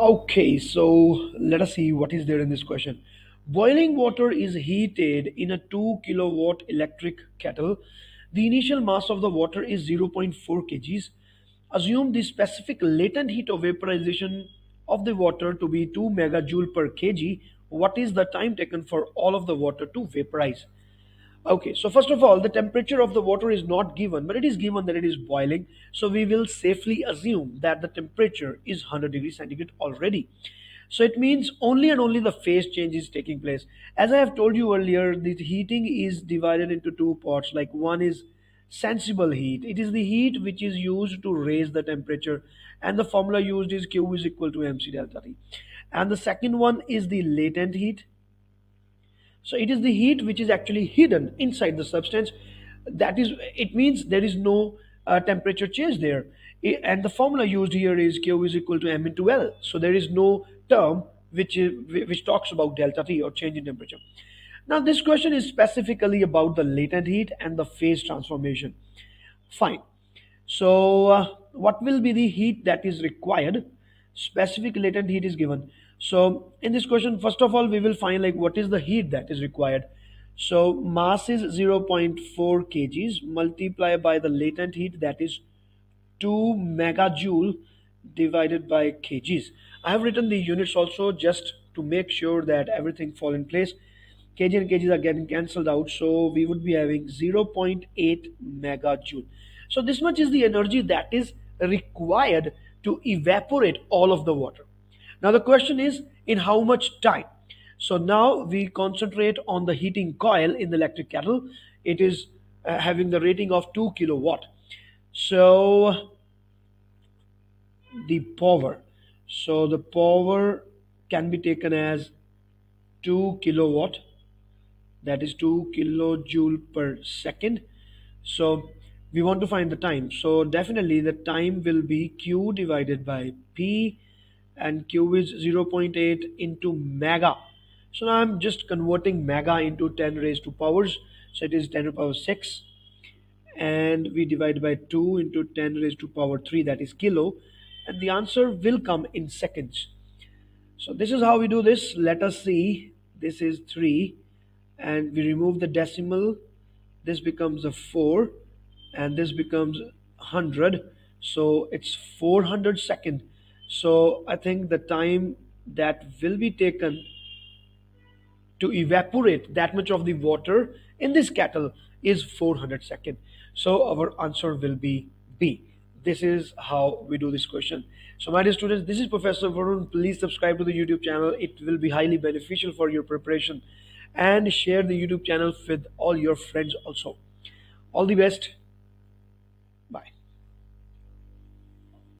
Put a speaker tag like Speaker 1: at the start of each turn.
Speaker 1: Okay, so let us see what is there in this question. Boiling water is heated in a 2 kilowatt electric kettle. The initial mass of the water is 0.4 kgs. Assume the specific latent heat of vaporization of the water to be 2 megajoule per kg. What is the time taken for all of the water to vaporize? Okay, so first of all, the temperature of the water is not given, but it is given that it is boiling. So we will safely assume that the temperature is 100 degrees centigrade already. So it means only and only the phase change is taking place. As I have told you earlier, the heating is divided into two parts. Like one is sensible heat. It is the heat which is used to raise the temperature. And the formula used is Q is equal to mc delta T. And the second one is the latent heat so it is the heat which is actually hidden inside the substance. That is, it means there is no uh, temperature change there. And the formula used here is Q is equal to M into L. So there is no term which is, which talks about delta T or change in temperature. Now this question is specifically about the latent heat and the phase transformation. Fine. So uh, what will be the heat that is required? Specific latent heat is given. So in this question, first of all, we will find like what is the heat that is required. So mass is 0.4 kgs multiplied by the latent heat that is 2 megajoule divided by kgs. I have written the units also just to make sure that everything fall in place. kg and kgs are getting cancelled out. So we would be having 0.8 megajoule. So this much is the energy that is required to evaporate all of the water. Now the question is in how much time? So now we concentrate on the heating coil in the electric kettle. It is uh, having the rating of 2 kilowatt. So the power. So the power can be taken as 2 kilowatt. That is 2 kilojoule per second. So we want to find the time. So definitely the time will be Q divided by P and Q is 0.8 into mega. So now I'm just converting mega into 10 raised to powers. So it is 10 to power 6 and we divide by 2 into 10 raised to power 3 that is kilo and the answer will come in seconds. So this is how we do this. Let us see. This is 3 and we remove the decimal. This becomes a 4 and this becomes 100. So it's 400 second so I think the time that will be taken to evaporate that much of the water in this kettle is 400 second. So our answer will be B. This is how we do this question. So my dear students, this is Professor Varun. Please subscribe to the YouTube channel. It will be highly beneficial for your preparation and share the YouTube channel with all your friends also. All the best.